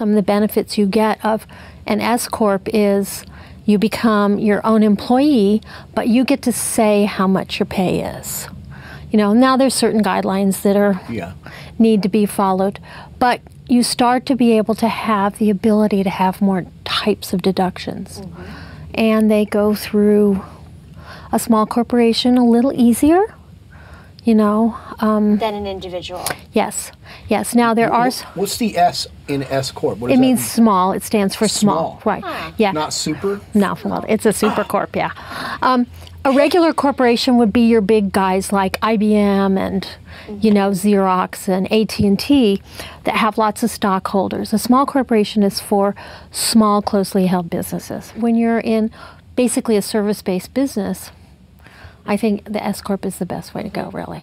Some of the benefits you get of an S Corp is you become your own employee, but you get to say how much your pay is. You know, now there's certain guidelines that are Yeah. need to be followed, but you start to be able to have the ability to have more types of deductions. Mm-hmm. And they go through a small corporation a little easier, you know. Um, Than an individual. yes, yes. Now there are. What's the S in S corp? What does It that means mean? small. It stands for small. Small. Right. Yeah. not super. No, well, it's a super corp, yeah. Um, a regular corporation would be your big guys like IBM and, you know, Xerox and AT&T that have lots of stockholders. A small corporation is for small, closely held businesses. When you're in basically a service-based business, I think the S corp is the best way to go, really.